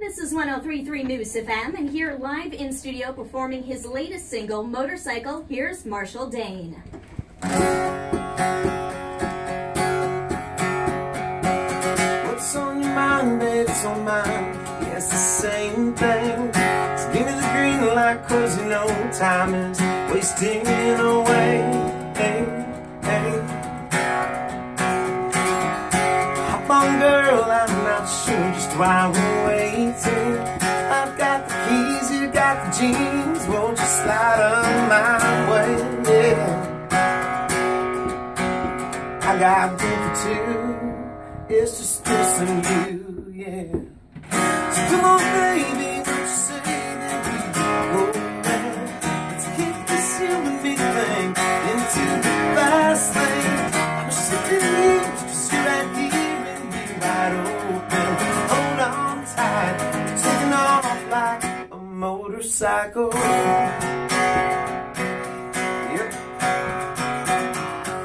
This is 1033 Moose FM, and here live in studio performing his latest single, Motorcycle, here's Marshall Dane. What's on your mind, babe? It's on mine. It's the same thing. So give me the green light, cause you know time is wasting away. Hey, hey. Hop on, girl, I'm why we're waiting. I've got the keys, you got the jeans. Won't you slide on my way? Yeah. I got room for two. It's just us and you, yeah. So come on, baby, what you say motorcycle. Yep.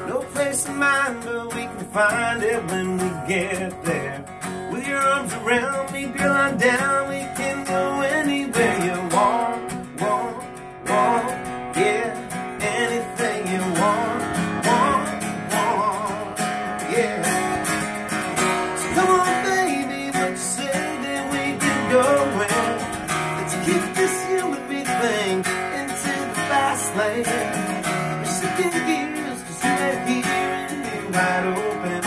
No place in mind, but we can find it when we get there. With your arms around me, girl, I'm down. We lane. We're shifting gears, cause you're here and you're wide open.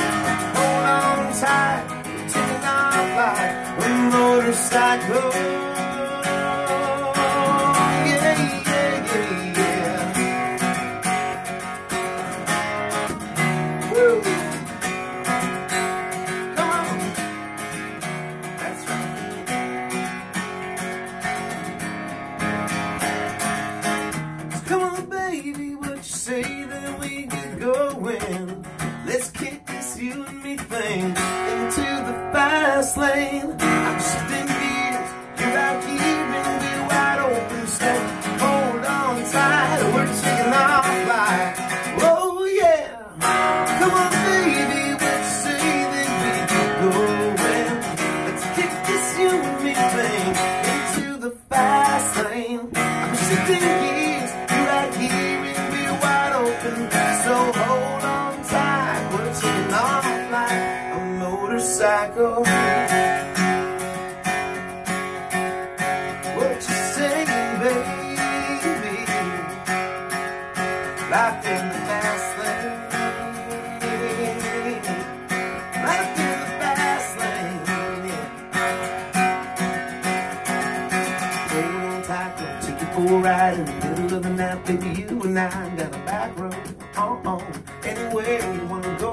Hold on tight, we're taking off like a motorcycle. That we get going? Let's kick this you and me thing into the fast lane. I'm shifting motorcycle. What you say, baby? Life in the fast lane. Life in the fast lane. Yeah. On you for a ride in the middle of the night, baby. You and I got a back road. Uh-uh. Anywhere you wanna go.